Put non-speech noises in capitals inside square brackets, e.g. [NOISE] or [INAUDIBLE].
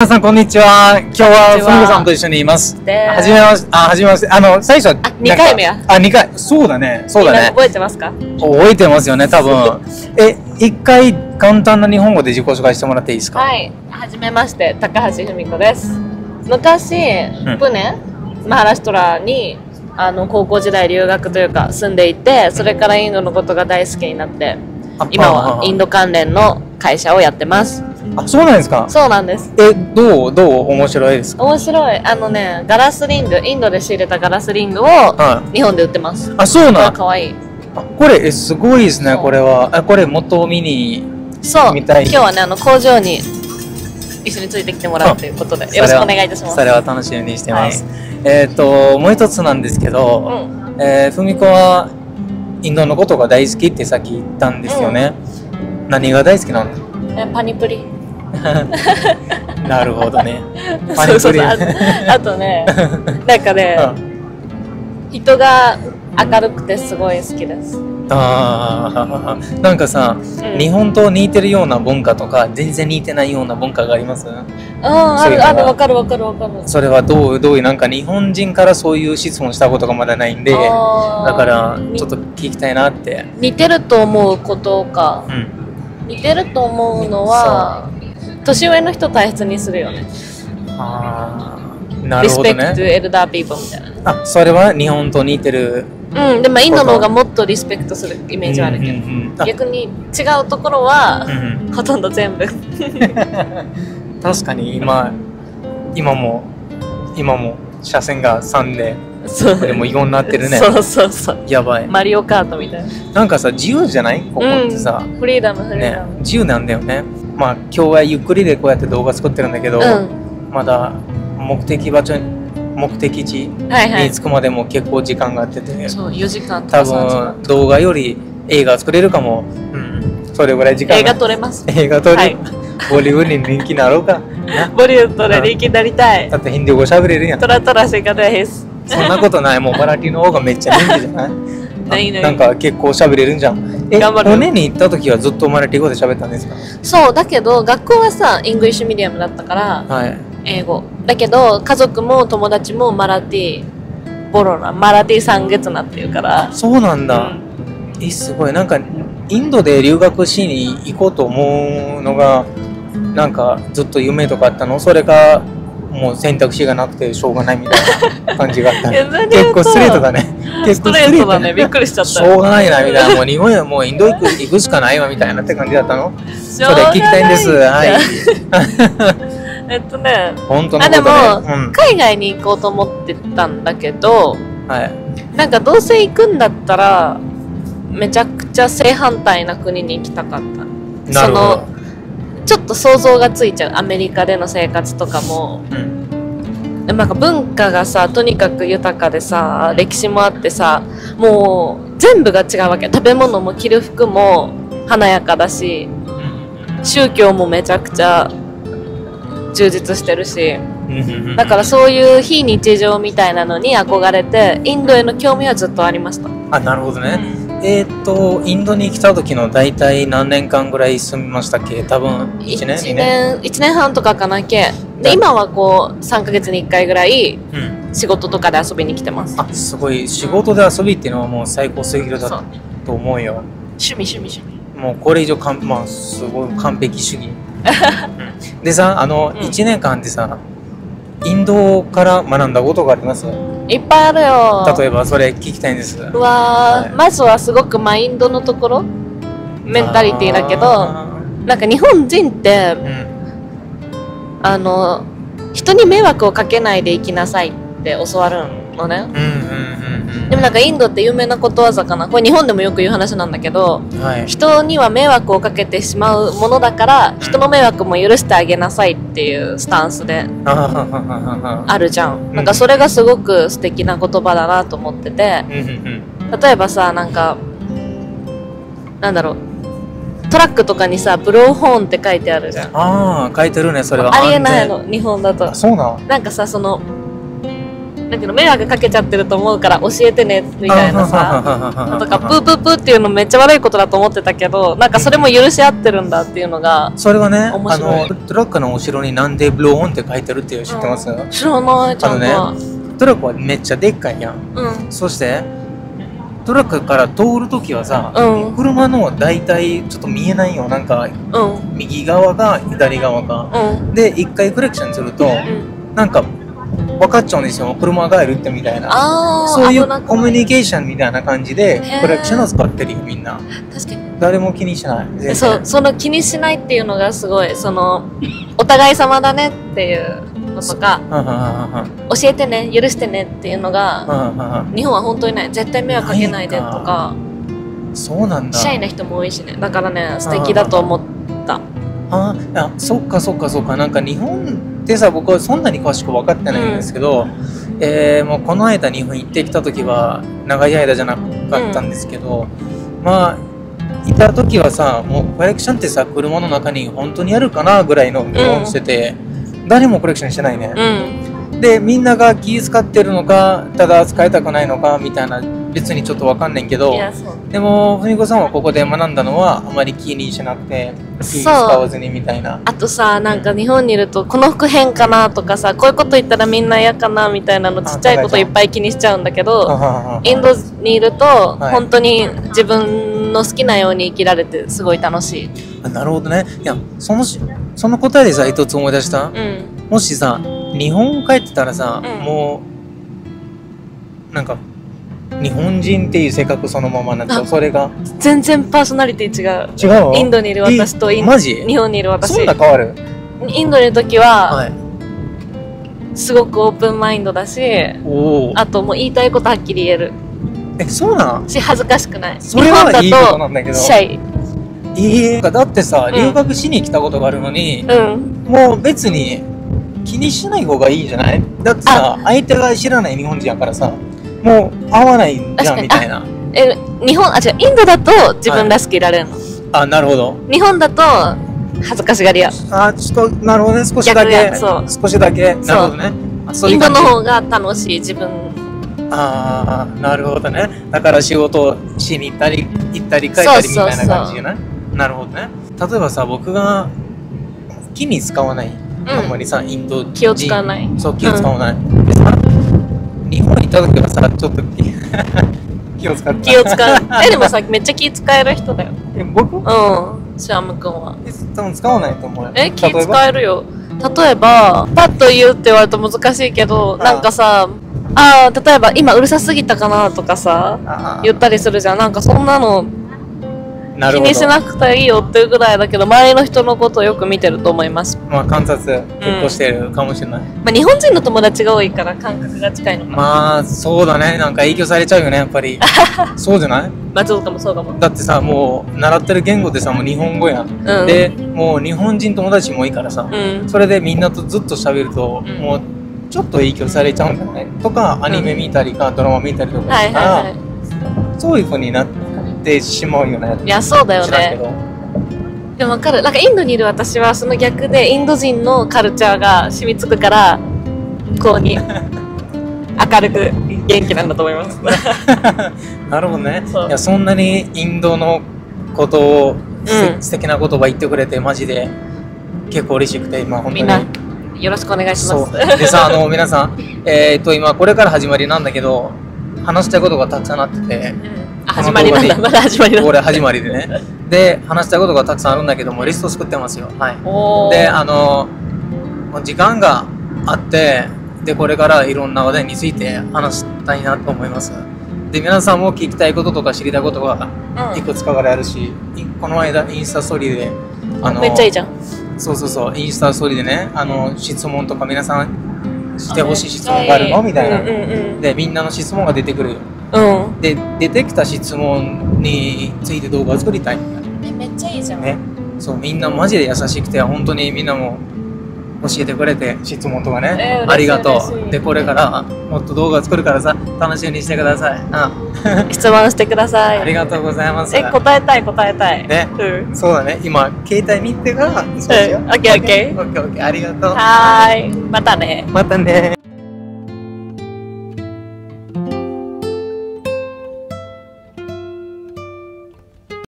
皆さんこんにちは。今日はこんにちはふみこさんと一緒にいます。ではじめまして、あ、はじめまして。あの、最初は。あ二回目やあ、二回。そうだね。そうだね。覚えてますか？覚えてますよね、多分。[LAUGHS] え、一回簡単な日本語で自己紹介してもらっていいですか？はいはじめまして高橋文子です昔、んプネマハラシュトラにあの高校時代留学というか住んでいてそれからインドのことが大好きになってあ今あはインド関連の会社をやってますあ、そうなんですか？そうなんです。え、どう、どう面白いですか？面白い。あのねガラスリングインドで仕入れたガラスリングをは日本で売ってます。あ、そうなん？かわいい。あこれ、え、すごいですね、これは。あ、これ、もっと見に。そう。みたい。今日はねあの工場に一緒についてきてもらうということでよろしくお願いいたします。それは楽しみにしてます。えっと、もう一つなんですけど、うん。えー、ふみこはインドのことが大好きってさっき言ったんですよね。何が大好きなのえパニプリ [LAUGHS] なるほどね。ああとね [LAUGHS] なんかね、人が明るくてすごい好きです。ああ、なんかさ、ん。日本と似てるような文化とか、全然似てないような文化があります？うんあるあるわかるわかるわかる。それはどう、どういう、なんか日本人からそういう質問したことがまだないんで、だからにちょっと聞きたいなって。似てると思うことか。うん。似てると思うのは年上の人大切にするよね。ああ、なリるほどスペクトね。エルダーピーポーみたいな。あ、それは日本と似てる。うんでもインドの方がもっとリスペクトするイメージはあるけど、うんうんうんあ。逆に違うところは、うんほとんど全部。[LAUGHS] 確かに今今も今も車線が3でそう。でも4になってるね。そうそうそう。やばい。マリオカートみたいな。なんかさ自由じゃない？ここってさ、うん、フリーダムフリーねダム、自由なんだよねまあ今日はゆっくりでこうやって動画作ってるんだけど、うん。まだ目的場所に目的地はいはい。に着くまでも結構時間があってて、そう4時間多3時間分動画より映画作れるかも、うん、それぐらい時間映画が撮れます。映画撮る、はい。ボリウッドに人気になろうか？な。ボリウッドで人気になりたい。だってヒンディー語喋れるやん。トラトラしかです。そんなことない、もうマラティの方がめっちゃ人気じゃない？[LAUGHS] ないない。なんか結構喋れるんじゃん。え、頑張る骨に行った時はずっとマラティ語で喋ったんですか？そうだけど学校はさ English medium だったからはい。英語。だけど家族も友達もマラティボロナマラティ三月なっていうから。そうなんだ。うん。え、すごい。なんか、インドで留学しに行こうと思うのが、なんかずっと夢とかあったの？それか、もう選択肢がなくてしょうがないみたいな感じがあった [LAUGHS] いやそれので言うと結構ストレートだね。結スト構レートだねびっくりしちゃったしょうがないなみたいな。もう日本やもうインド行く行くしかないわみたいなって感じだったのそそれ聞きたいんです。はい。[LAUGHS] えっとね本当のあでも。うん。海外に行こうと思ってたんだけどはい。なんかどうせ行くんだったらめちゃくちゃ正反対な国に行きたかったなるほど。そのと想像がついちゃう。アメリカでの生活とかも。うん。なんか文化がさとにかく豊かでさ歴史もあってさもう全部が違うわけ。食べ物も着る服も華やかだし宗教もめちゃくちゃ充実してるし。だからそういう非日常みたいなのに憧れてインドへの興味はずっとありました。あ、なるほどね。えーっと、インドに来た時の大体何年間ぐらい住みましたっけ？多分1年 ?2 1年年？一年半とかかなけ？で今はこう3ヶ月に1回ぐらいうん。仕事とかで遊びに来てますあ、すごい。仕事で遊びっていうのはもう最高すぎるだと思うよ。趣味趣味趣味もうこれ以上かん、まあ、すごい完璧主義。[LAUGHS] うんでさ、あの、うん1年間でさ、インドから学んだことがありますいっぱいあるよ例えばそれ聞きたいんです。うわー、はいまずはすごくマインドのところメンタリティだけどあなんか日本人ってーうん。あの人に迷惑をかけないで生きなさいって教わるのねうんうん。でもなんかインドって有名なことわざかな。これ日本でもよく言う話なんだけどはい。人には迷惑をかけてしまうものだから人の迷惑も許してあげなさいっていうスタンスであるじゃん。ん。なんかそれがすごく素敵な言葉だなと思ってて。例えばさなんかなんだろう。トラックとかにさブローホーンって書いてあるじゃん。ああ、書いてるね、それは。ありえない安の日本だと。そうなの？なんかさそのなんていうの迷惑かけちゃってると思うから教えてねみたいなさ。とかプープープーっていうのめっちゃ悪いことだと思ってたけどなんかそれも許し合ってるんだっていうのがそれはねあのトラックの後ろになんでブローオンって書いてるっていう知ってます、知らないちゃんとは、トラックはめっちゃでっかいやんうんそしてトラックから通るときはさ、うん車の大体ちょっと見えないよなんか右側か左側かうんで一回クレクションするとうんなんか分かっちゃうんですよ。車がいるってみたいな。ああそういうコミュニケーションみたいな感じでへー。クレクションを使ってるよみんな。確かに。誰も気にしない。そうその気にしないっていうのがすごいそのお互い様だねっていうのとか教えてね許してねっていうのが日本は本当にない。絶対迷惑かけないでとか。そうなんだ。シャイな人も多いしね。だからね素敵だと思った。あいやそっかそっかそっか。なんか日本ってさ僕はそんなに詳しく分かってないんですけど、えーもうこの間日本行ってきた時は長い間じゃなかったんですけど、まあいた時はさもうコレクションってさ車の中に本当にあるかなぐらいの議論してて、誰もコレクションしてないね、うん。でみんなが気遣ってるのかただ使いたくないのかみたいな別にちょっと分かんないけどでもふみこさんはここで学んだのはあまり気にしなくて気使わずにみたいな。あとさなんか日本にいるとこの服変かなとかさこういうこと言ったらみんな嫌かなみたいなのちっちゃいこといっぱい気にしちゃうんだけどインドにいるとはい。本当に自分の好きなように生きられてすごい楽しい。あなるほどね。いやそのしその答えでさ一つ思い出した。うん。もしさ日本帰ってたらさ、うん。もうなんか日本人っていう性格そのままになっちゃうあそれが。全然パーソナリティ違う。違うインドにいる私とインえマジ？日本にいる私。そんな変わる？インドにいる時ははい。すごくオープンマインドだしあともう言いたいことはっきり言える。えそうなんし恥ずかしくない。それはいい日ことなんだけど。とシャイ。ええだってさうん。留学しに来たことがあるのに、うん。もう別に気にしない方がいいんじゃない？だってさ相手が知らない日本人やからさもう会わないんじゃんみたいな。え日本あ違うインドだと自分らしくいられるの、あなるほど。日本だと恥ずかしがり屋。あちょっとなるほどね。少しだ逆けやそう。少しだけ。なるほどね。あそういインドの方が楽しい自分。ああなるほどね。だから仕事しに行ったり行ったり帰ったりみたいな感じじゃない？なるほどね。例えばさ僕が気に使わない、あん。まりさインド人。気を使わない。そう気を使わない、でさ日本行った時はさちょっと気 [LAUGHS] 気を使った。気を使う。[LAUGHS] えでもさめっちゃ気使える人だよ。え僕？うん。シャム君は。え多分使わないと思う。よえ気使えるよ。例えばパッと言うって言われると難しいけどあなんかさあー例えば今うるさすぎたかなとかさ言ったりするじゃん。なんかそんなの気にしなくていいよっていうぐらいだけど周りの人のことをよく見てると思います、まあ観察結構してるかもしれない、まあ、日本人の友達が多いから感覚が近いのかな、まあそうだね。なんか影響されちゃうよねやっぱり。[LAUGHS] そうじゃない？まあそうかもそうかも。だってさもう習ってる言語でさもう日本語やん、うん。でもう日本人友達も多いからさ、うん。それでみんなとずっと喋ると、うん。もうちょっと影響されちゃうんじゃない？とかアニメ見たりか、ドラマ見たりとかはいしたら、はいはそういう風になってしまうよね。いいやそうだよね。でも分かるなんかインドにいる私はその逆でインド人のカルチャーが染みつくからこうに [LAUGHS] 明るく元気なんだと思います。[LAUGHS] なるほどね。いやそんなにインドのことをす、うん。素敵な言葉言ってくれてマジで結構嬉しくて今本当に。みんなよろしくお願いします。でさあの皆さんえーっと今これから始まりなんだけど話したいことがたくさんあっててあ始まりなんだ。まだ始まりなんだ。これ始まりでね。[LAUGHS] で話したいことがたくさんあるんだけどもリスト作ってますよ。はい。であの時間があってでこれからいろんな話題について話したいなと思います。で皆さんも聞きたいこととか知りたいことがうん。いくつかからあるし、いこの間インスタストーリーであのめっちゃいいじゃん。そうそうそうインスタストーリーでねあの質問とか皆さんしてほしい質問があるの？みたいな、うんうんでみんなの質問が出てくるようん。うんで出てきた質問について動画を作りたい。えめっちゃいいじゃん。ね。そうみんなマジで優しくて本当にみんなも教えてくれて質問とかね、えーありがとう。でこれからもっと動画作るからさ楽しみにしてください。あ。[LAUGHS] 質問してください。ありがとうございます。え答えたい答えたい。ね。うん。そうだね。今携帯見てからそうしよう。うん。オッケーオッケー。オッケーオッケー。ありがとう。はーい。またね。またね